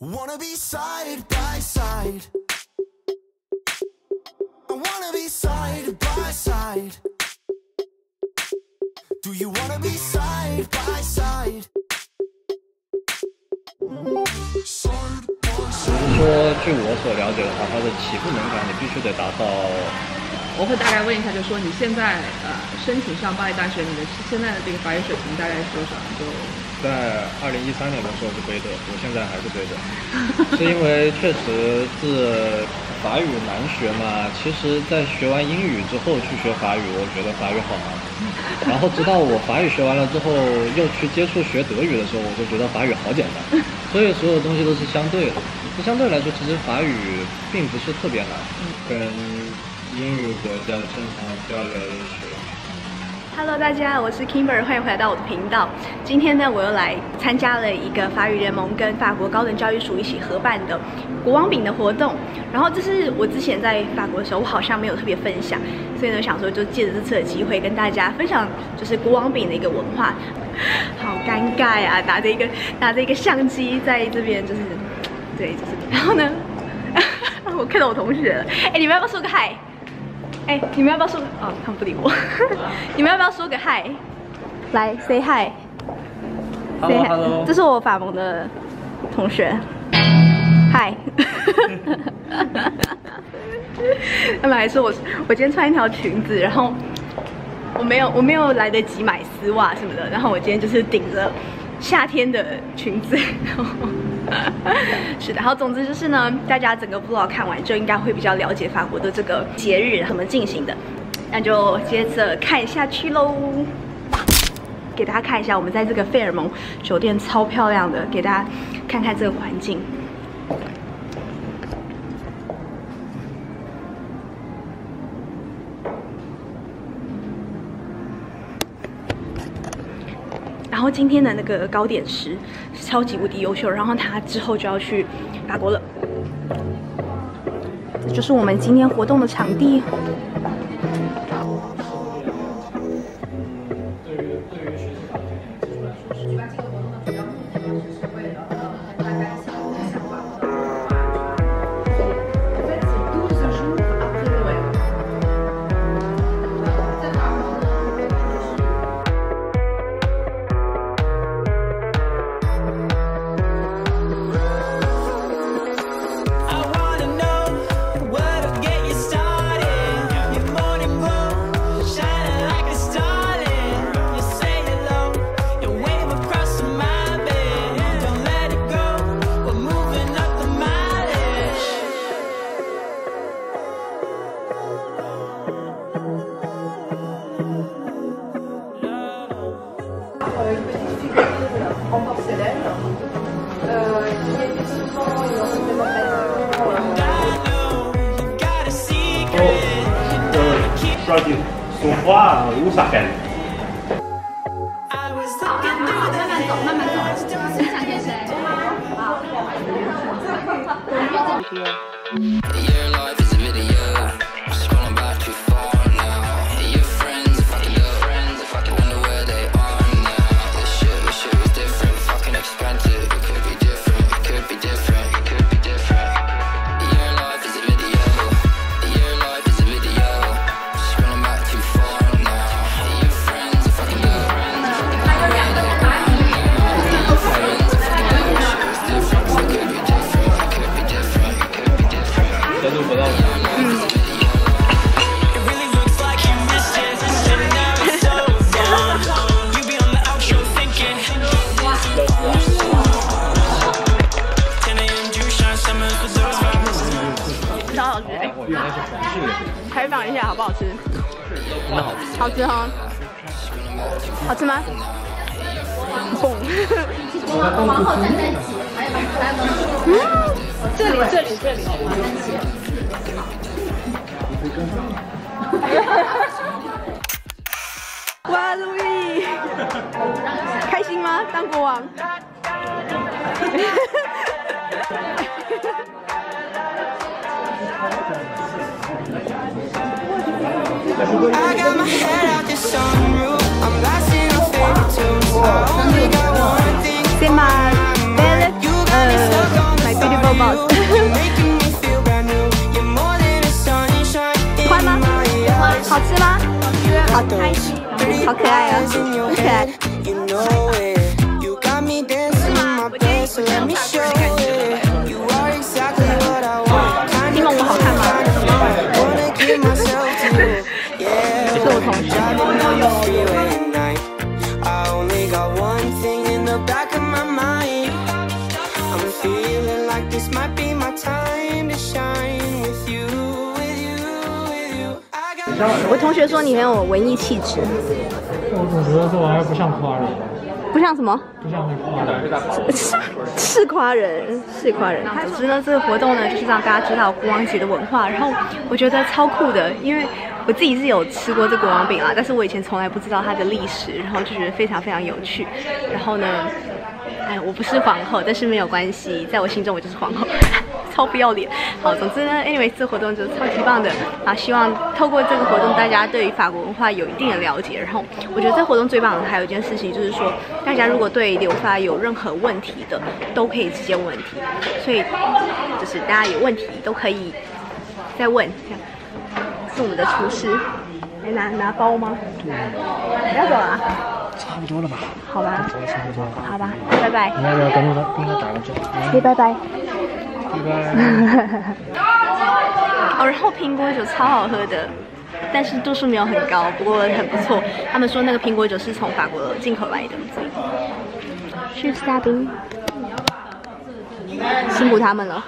Wanna be side by side. I wanna be side by side. Do you wanna be side by side? 只是说，据我所了解的话，它的起步门槛你必须得达到。我会大概问一下，就说你现在呃申请上巴黎大学，你的现在的这个法语水平大概是多少？就在二零一三年的时候是背的，我现在还是背的，是因为确实是法语难学嘛。其实，在学完英语之后去学法语，我觉得法语好难。然后直到我法语学完了之后，又去接触学德语的时候，我就觉得法语好简单。所以所有东西都是相对的。就相对来说，其实法语并不是特别难，跟英语国家正常交流是。Hello，大家，我是 Kimber，欢迎回来到我的频道。今天呢，我又来参加了一个法语联盟跟法国高等教育署一起合办的国王饼的活动。然后这是我之前在法国的时候，我好像没有特别分享，所以呢，想说就借着这次的机会跟大家分享，就是国王饼的一个文化。好尴尬啊，拿着一个拿着一个相机在这边，就是对，就是，然后呢，我看到我同学了，哎，你们要不要说个嗨？哎，你们要不要说个？哦，他们不理我。你们要不要说个嗨？来，say hi。Hello Hello，这是我法盟的同学。嗨。他们还说我我今天穿一条裙子，然后我没有我没有来得及买丝袜什么的，然后我今天就是顶着夏天的裙子，是的，好总之就是呢，大家整个 vlog 看完就应该会比较了解法国的这个节日怎么进行的，那就接着看下去喽。给大家看一下，我们在这个费尔蒙酒店超漂亮的，给大家看看这个环境。然后今天的那个糕点师超级无敌优秀，然后他之后就要去法国了。这就是我们今天活动的场地。说句说话有啥干？慢慢走，慢慢走。谁想见谁？好。采访一下好不好吃？好吃哈，好吃吗？蹦。皇后站在几？还有三个。嗯，这里这里这里。哇，路易，开心吗？当国王？I got my head out the sunroof. I'm blasting my favorite tunes. I only got one thing. C'est ma belle, euh, my beautiful boss. You know it. You got me dancing my best, so let me show 我同学说你很有文艺气质，我总觉得这玩意儿不像夸人，不像什么？不像会夸人。是是夸人，是夸人。总之呢，这个活动呢，就是让大家知道国王节的文化。然后我觉得超酷的，因为我自己是有吃过这国王饼啦，但是我以前从来不知道它的历史，然后就觉得非常非常有趣。然后呢，哎，我不是皇后，但是没有关系，在我心中我就是皇后，超不要脸。好，总之呢，anyway，这活动就是超级棒的啊！希望透过这个活动，大家对于法国文化有一定的了解。然后我觉得这活动最棒的还有一件事情，就是说大家如果对留法有任何问题的，都可以直接问问题。所以就是大家有问题都可以再问。是我们的厨师，来拿拿包吗？对要走了？差不多了吧？好吧，差不多了。好吧，拜拜。你要不要跟他跟他打个招呼？可以拜拜。哦，然后苹果酒超好喝的，但是度数没有很高，不过很不错。他们说那个苹果酒是从法国进口来的，所以。去吃大冰，辛苦他们了。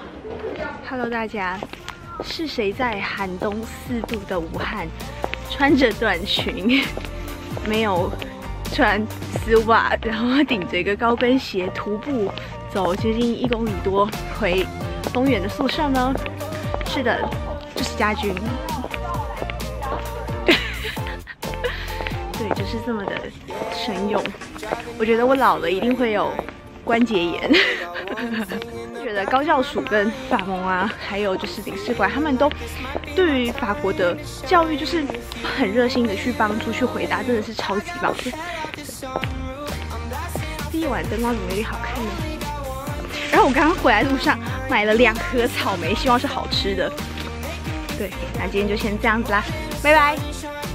Hello，大家，是谁在寒冬四度的武汉？穿着短裙，没有穿丝袜，然后顶着一个高跟鞋徒步走接近一公里多回东远的宿舍呢？是的，就是家军。对，就是这么的神勇。我觉得我老了一定会有关节炎。觉得高教署跟法盟啊，还有就是领事馆，他们都对于法国的教育就是很热心的去帮助、去回答，真的是超级棒。第一晚灯光怎么有点好看呢？然后我刚刚回来路上买了两颗草莓，希望是好吃的。对，那今天就先这样子啦，拜拜。